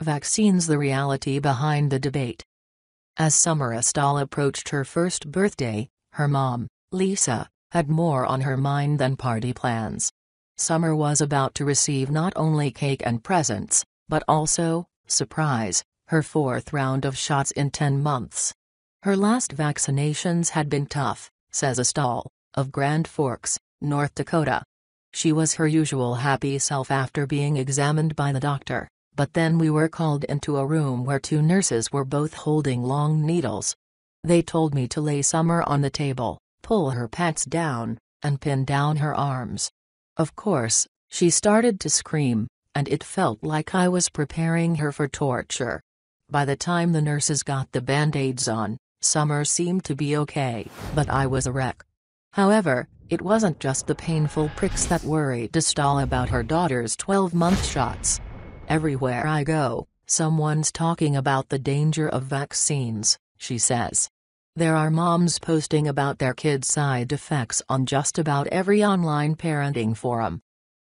Vaccines the reality behind the debate. As Summer Estall approached her first birthday, her mom, Lisa, had more on her mind than party plans. Summer was about to receive not only cake and presents, but also, surprise, her fourth round of shots in 10 months. Her last vaccinations had been tough, says Estall, of Grand Forks, North Dakota. She was her usual happy self after being examined by the doctor, but then we were called into a room where two nurses were both holding long needles. They told me to lay Summer on the table, pull her pants down, and pin down her arms. Of course, she started to scream, and it felt like I was preparing her for torture. By the time the nurses got the band-aids on, Summer seemed to be okay, but I was a wreck. However, it wasn't just the painful pricks that worried Estall about her daughter's 12-month shots. Everywhere I go, someone's talking about the danger of vaccines, she says. There are moms posting about their kids' side effects on just about every online parenting forum.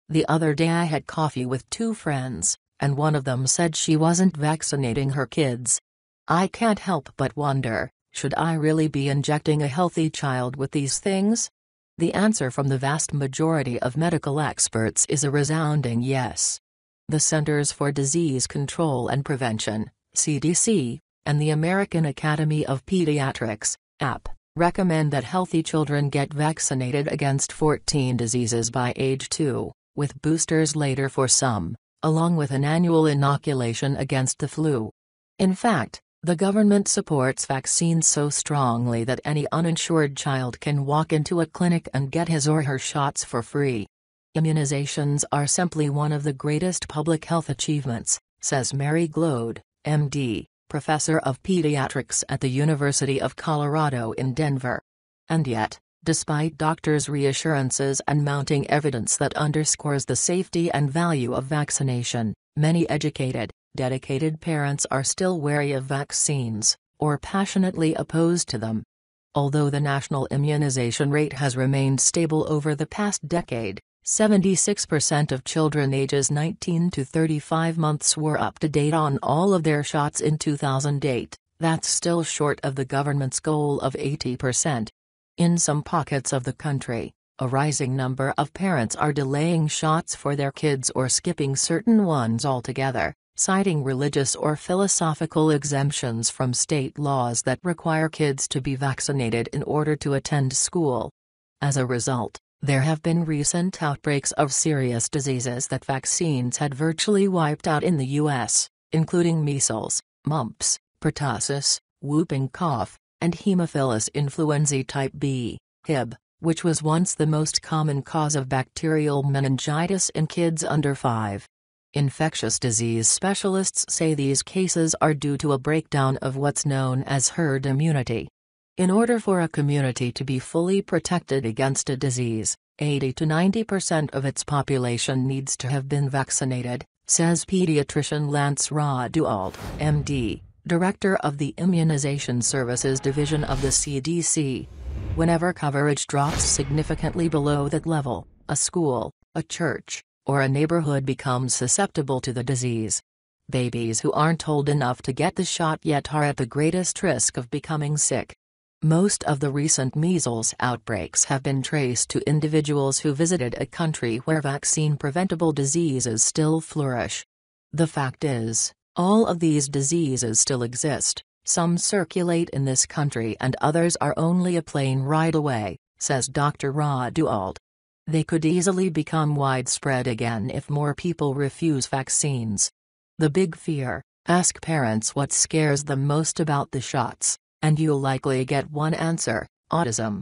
The other day I had coffee with two friends, and one of them said she wasn't vaccinating her kids. I can't help but wonder should I really be injecting a healthy child with these things? The answer from the vast majority of medical experts is a resounding yes. The Centers for Disease Control and Prevention, CDC, and the American Academy of Pediatrics, AAP, recommend that healthy children get vaccinated against 14 diseases by age 2, with boosters later for some, along with an annual inoculation against the flu. In fact, the government supports vaccines so strongly that any uninsured child can walk into a clinic and get his or her shots for free. Immunizations are simply one of the greatest public health achievements, says Mary Glode, MD, professor of pediatrics at the University of Colorado in Denver. And yet, despite doctors' reassurances and mounting evidence that underscores the safety and value of vaccination, many educated, dedicated parents are still wary of vaccines, or passionately opposed to them. Although the national immunization rate has remained stable over the past decade, 76% of children ages 19 to 35 months were up to date on all of their shots in 2008, that's still short of the government's goal of 80%. In some pockets of the country, a rising number of parents are delaying shots for their kids or skipping certain ones altogether citing religious or philosophical exemptions from state laws that require kids to be vaccinated in order to attend school. As a result, there have been recent outbreaks of serious diseases that vaccines had virtually wiped out in the U.S., including measles, mumps, pertussis, whooping cough, and Haemophilus influenzae type B, HIB, which was once the most common cause of bacterial meningitis in kids under 5. Infectious disease specialists say these cases are due to a breakdown of what's known as herd immunity. In order for a community to be fully protected against a disease, 80 to 90% of its population needs to have been vaccinated, says pediatrician Lance Rodewald, MD, director of the Immunization Services Division of the CDC. Whenever coverage drops significantly below that level, a school, a church, or a neighborhood becomes susceptible to the disease. Babies who aren't old enough to get the shot yet are at the greatest risk of becoming sick. Most of the recent measles outbreaks have been traced to individuals who visited a country where vaccine preventable diseases still flourish. The fact is, all of these diseases still exist, some circulate in this country and others are only a plane ride away, says Dr. Rodewald. They could easily become widespread again if more people refuse vaccines. The big fear ask parents what scares them most about the shots, and you'll likely get one answer autism.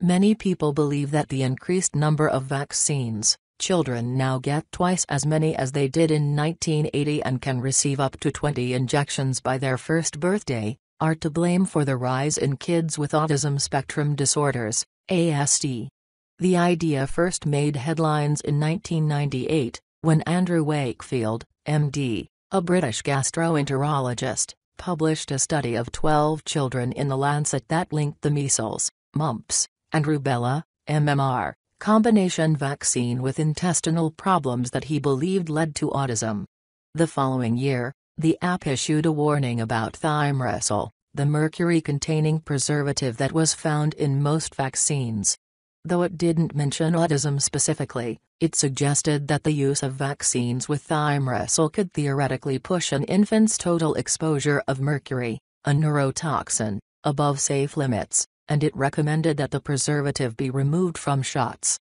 Many people believe that the increased number of vaccines, children now get twice as many as they did in 1980 and can receive up to 20 injections by their first birthday, are to blame for the rise in kids with autism spectrum disorders, ASD. The idea first made headlines in 1998, when Andrew Wakefield, MD, a British gastroenterologist, published a study of 12 children in The Lancet that linked the measles, mumps, and rubella, MMR, combination vaccine with intestinal problems that he believed led to autism. The following year, The AAP issued a warning about thimerosal, the mercury-containing preservative that was found in most vaccines. Though it didn't mention autism specifically, it suggested that the use of vaccines with thimerosal could theoretically push an infant's total exposure of mercury, a neurotoxin, above safe limits, and it recommended that the preservative be removed from shots.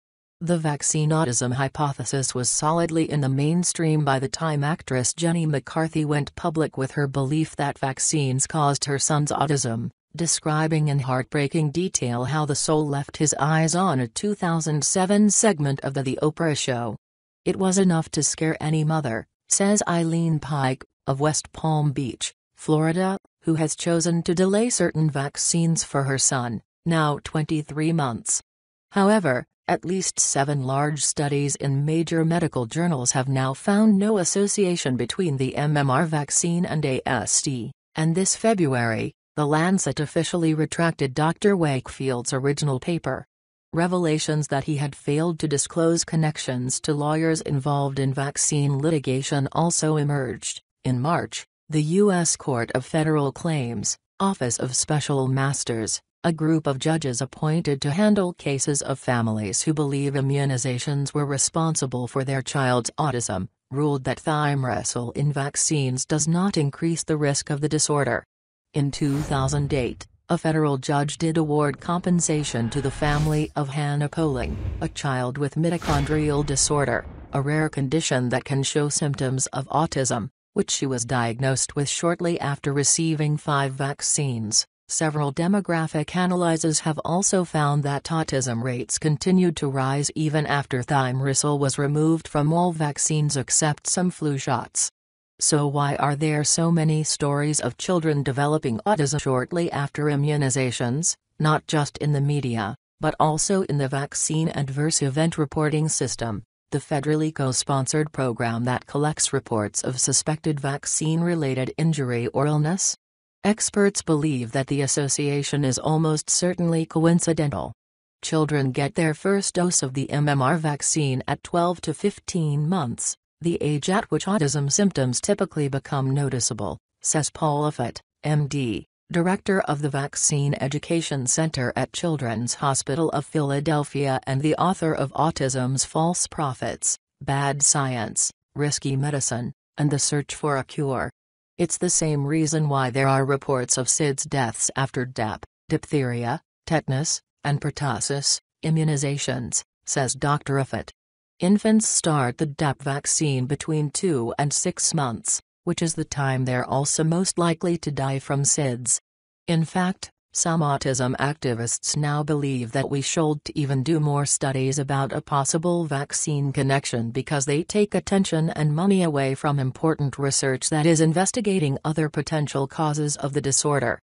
The vaccine autism hypothesis was solidly in the mainstream by the time actress Jenny McCarthy went public with her belief that vaccines caused her son's autism, describing in heartbreaking detail how the soul left his eyes on a 2007 segment of the The Oprah Show. It was enough to scare any mother, says Eileen Pike, of West Palm Beach, Florida, who has chosen to delay certain vaccines for her son, now 23 months. However, at least seven large studies in major medical journals have now found no association between the MMR vaccine and ASD, and this February, The Lancet officially retracted Dr. Wakefield's original paper. Revelations that he had failed to disclose connections to lawyers involved in vaccine litigation also emerged. In March, the U.S. Court of Federal Claims, Office of Special Masters, a group of judges appointed to handle cases of families who believe immunizations were responsible for their child's autism, ruled that thimerosal in vaccines does not increase the risk of the disorder. In 2008, a federal judge did award compensation to the family of Hannah Poling, a child with mitochondrial disorder, a rare condition that can show symptoms of autism, which she was diagnosed with shortly after receiving five vaccines. Several demographic analyses have also found that autism rates continued to rise even after thimerosal was removed from all vaccines except some flu shots. So why are there so many stories of children developing autism shortly after immunizations, not just in the media, but also in the Vaccine Adverse Event Reporting System, the federally co-sponsored program that collects reports of suspected vaccine-related injury or illness? Experts believe that the association is almost certainly coincidental. Children get their first dose of the MMR vaccine at 12 to 15 months, the age at which autism symptoms typically become noticeable, says Paul Offit, MD, director of the Vaccine Education Center at Children's Hospital of Philadelphia and the author of Autism's False Prophets, Bad Science, Risky Medicine, and the Search for a Cure. It's the same reason why there are reports of SIDS deaths after DTaP, diphtheria, tetanus, and pertussis, immunizations, says Dr. Offit. Infants start the DTaP vaccine between 2 and 6 months, which is the time they're also most likely to die from SIDS. In fact, some autism activists now believe that we should even do more studies about a possible vaccine connection because they take attention and money away from important research that is investigating other potential causes of the disorder.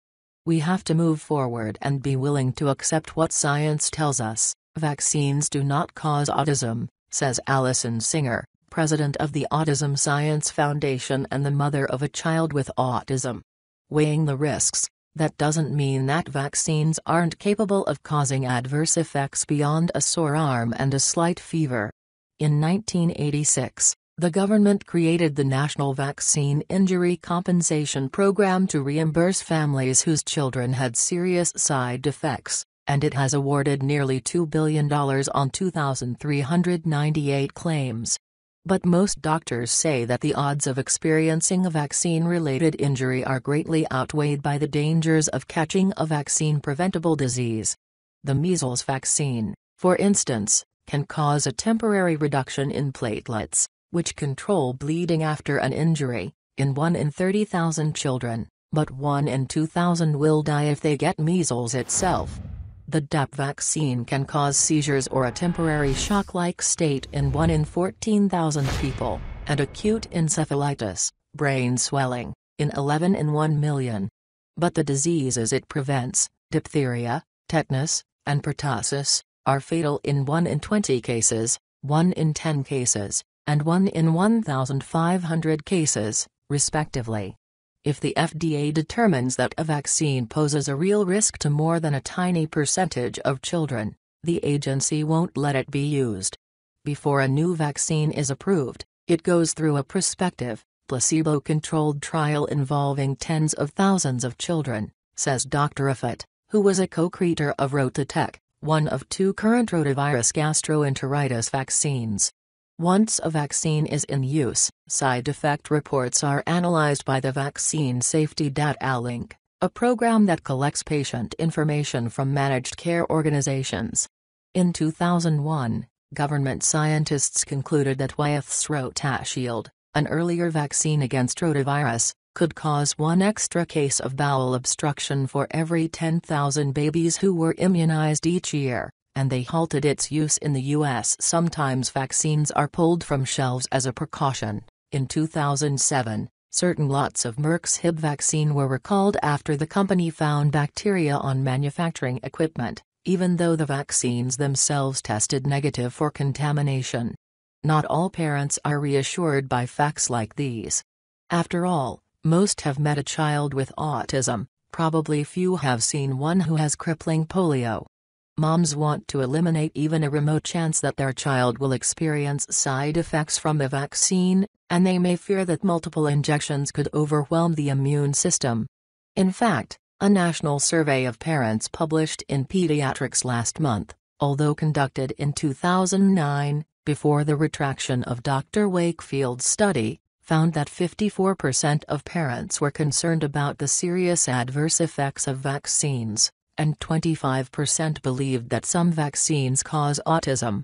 We have to move forward and be willing to accept what science tells us. Vaccines do not cause autism, says Allison Singer, president of the Autism Science Foundation and the mother of a child with autism. Weighing the risks, that doesn't mean that vaccines aren't capable of causing adverse effects beyond a sore arm and a slight fever. In 1986, the government created the National Vaccine Injury Compensation Program to reimburse families whose children had serious side effects, and it has awarded nearly $2 billion on 2,398 claims. But most doctors say that the odds of experiencing a vaccine-related injury are greatly outweighed by the dangers of catching a vaccine-preventable disease. The measles vaccine, for instance, can cause a temporary reduction in platelets, which control bleeding after an injury, in 1 in 30,000 children, but 1 in 2,000 will die if they get measles itself. The DTaP vaccine can cause seizures or a temporary shock-like state in 1 in 14,000 people, and acute encephalitis, brain swelling, in 11 in 1 million. But the diseases it prevents, diphtheria, tetanus, and pertussis, are fatal in 1 in 20 cases, 1 in 10 cases, and 1 in 1,500 cases, respectively. If the FDA determines that a vaccine poses a real risk to more than a tiny percentage of children, the agency won't let it be used. Before a new vaccine is approved, it goes through a prospective, placebo-controlled trial involving tens of thousands of children, says Dr. Offit, who was a co-creator of RotaTeq, one of two current rotavirus gastroenteritis vaccines. Once a vaccine is in use, side effect reports are analyzed by the Vaccine Safety Data Link, a program that collects patient information from managed care organizations. In 2001, government scientists concluded that Wyeth's RotaShield, an earlier vaccine against rotavirus, could cause one extra case of bowel obstruction for every 10,000 babies who were immunized each year and they halted its use in the U.S. Sometimes vaccines are pulled from shelves as a precaution. In 2007, certain lots of Merck's Hib vaccine were recalled after the company found bacteria on manufacturing equipment, even though the vaccines themselves tested negative for contamination. Not all parents are reassured by facts like these. After all, most have met a child with autism, probably few have seen one who has crippling polio. Moms want to eliminate even a remote chance that their child will experience side effects from the vaccine, and they may fear that multiple injections could overwhelm the immune system. In fact, a national survey of parents published in Pediatrics last month, although conducted in 2009, before the retraction of Dr. Wakefield's study, found that 54% of parents were concerned about the serious adverse effects of vaccines and 25% believed that some vaccines cause autism.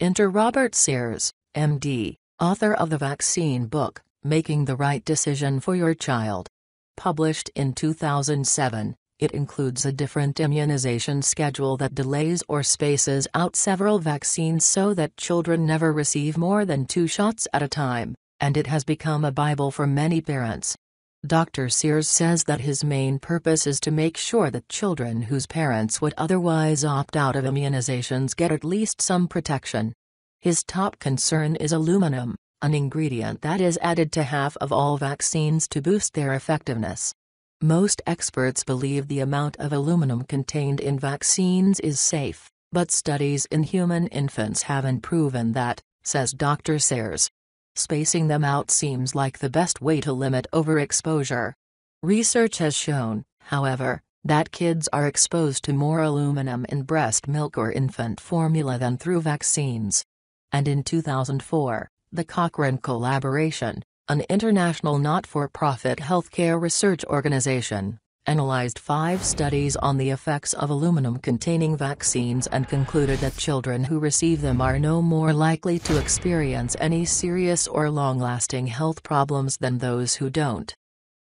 Enter Robert Sears, MD, author of the vaccine book, Making the Right Decision for Your Child. Published in 2007, it includes a different immunization schedule that delays or spaces out several vaccines so that children never receive more than two shots at a time, and it has become a Bible for many parents. Dr. Sears says that his main purpose is to make sure that children whose parents would otherwise opt out of immunizations get at least some protection. His top concern is aluminum, an ingredient that is added to half of all vaccines to boost their effectiveness. Most experts believe the amount of aluminum contained in vaccines is safe, but studies in human infants haven't proven that, says Dr. Sears. Spacing them out seems like the best way to limit overexposure. Research has shown, however, that kids are exposed to more aluminum in breast milk or infant formula than through vaccines. And in 2004, the Cochrane Collaboration, an international not-for-profit healthcare research organization, analyzed five studies on the effects of aluminum-containing vaccines and concluded that children who receive them are no more likely to experience any serious or long-lasting health problems than those who don't.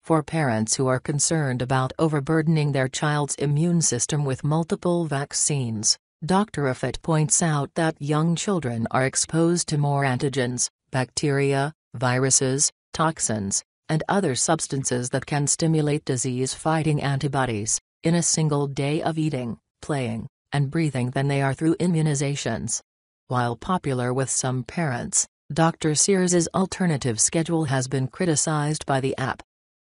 For parents who are concerned about overburdening their child's immune system with multiple vaccines, Dr. Offit points out that young children are exposed to more antigens, bacteria, viruses, toxins, and other substances that can stimulate disease-fighting antibodies, in a single day of eating, playing, and breathing than they are through immunizations. While popular with some parents, Dr. Sears's alternative schedule has been criticized by the AAP.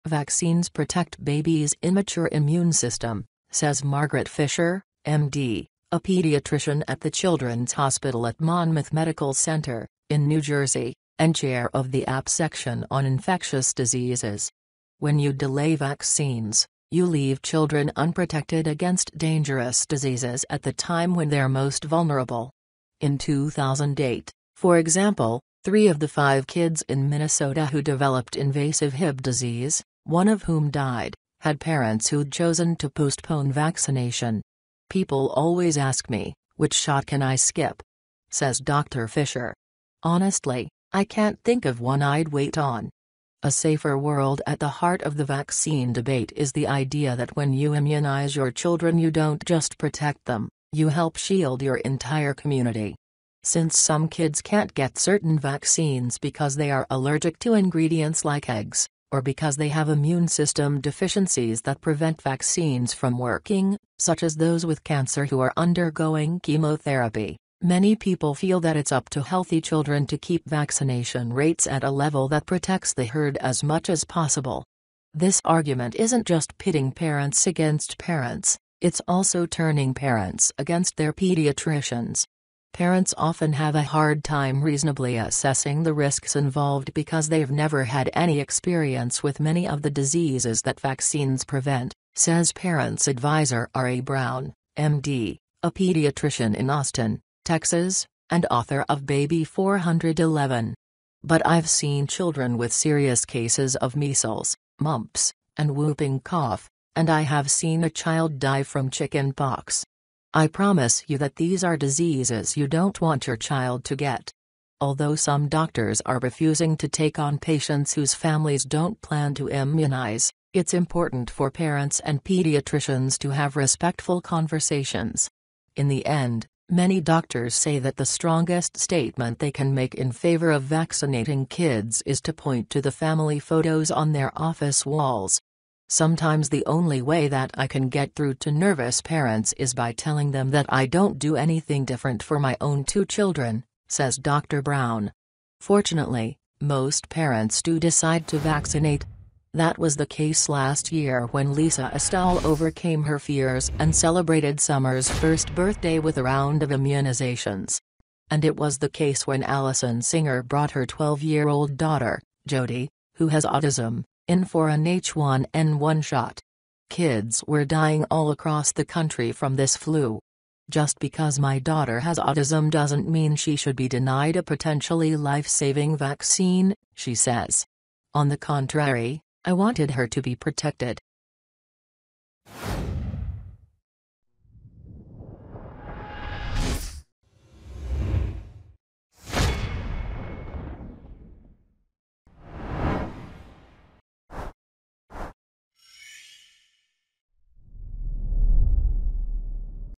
Vaccines protect babies' immature immune system, says Margaret Fisher, MD, a pediatrician at the Children's Hospital at Monmouth Medical Center, in New Jersey and chair of the AAP section on infectious diseases. When you delay vaccines, you leave children unprotected against dangerous diseases at the time when they're most vulnerable. In 2008, for example, three of the five kids in Minnesota who developed invasive Hib disease, one of whom died, had parents who'd chosen to postpone vaccination. People always ask me, which shot can I skip? Says Dr. Fisher. Honestly, I can't think of one I'd wait on. A safer world at the heart of the vaccine debate is the idea that when you immunize your children, you don't just protect them, you help shield your entire community. Since some kids can't get certain vaccines because they are allergic to ingredients like eggs, or because they have immune system deficiencies that prevent vaccines from working, such as those with cancer who are undergoing chemotherapy, Many people feel that it's up to healthy children to keep vaccination rates at a level that protects the herd as much as possible. This argument isn't just pitting parents against parents, it's also turning parents against their pediatricians. Parents often have a hard time reasonably assessing the risks involved because they've never had any experience with many of the diseases that vaccines prevent, says Parents Advisor Ari Brown, MD, a pediatrician in Austin, Texas, and author of Baby 411. But I've seen children with serious cases of measles, mumps, and whooping cough, and I have seen a child die from chicken pox. I promise you that these are diseases you don't want your child to get. Although some doctors are refusing to take on patients whose families don't plan to immunize, it's important for parents and pediatricians to have respectful conversations. In the end, many doctors say that the strongest statement they can make in favor of vaccinating kids is to point to the family photos on their office walls. Sometimes the only way that I can get through to nervous parents is by telling them that I don't do anything different for my own two children, says Dr. Brown. Fortunately, most parents do decide to vaccinate. That was the case last year when Lisa Estelle overcame her fears and celebrated Summer's first birthday with a round of immunizations. And it was the case when Allison Singer brought her 12-year-old daughter, Jody, who has autism, in for an H1N1 shot. Kids were dying all across the country from this flu. Just because my daughter has autism doesn't mean she should be denied a potentially life-saving vaccine, she says. On the contrary, I wanted her to be protected.